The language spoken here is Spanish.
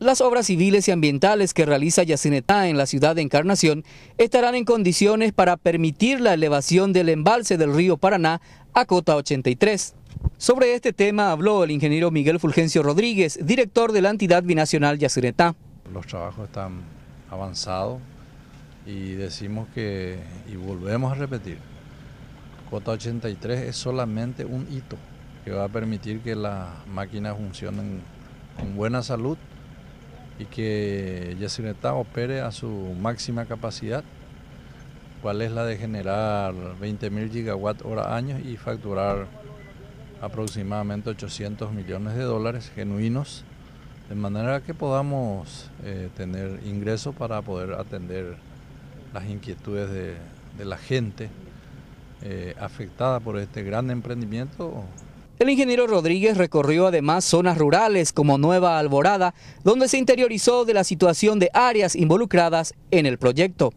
Las obras civiles y ambientales que realiza Yacinetá en la ciudad de Encarnación estarán en condiciones para permitir la elevación del embalse del río Paraná a cota 83. Sobre este tema habló el ingeniero Miguel Fulgencio Rodríguez, director de la entidad binacional Yacinetá. Los trabajos están avanzados y decimos que, y volvemos a repetir, cota 83 es solamente un hito que va a permitir que las máquinas funcionen con buena salud y que Yacinetá opere a su máxima capacidad, cuál es la de generar 20.000 gigawatt hora año y facturar aproximadamente 800 millones de dólares genuinos, de manera que podamos eh, tener ingresos para poder atender las inquietudes de, la gente eh, afectada por este gran emprendimiento el ingeniero Rodríguez recorrió además zonas rurales como Nueva Alborada, donde se interiorizó de la situación de áreas involucradas en el proyecto.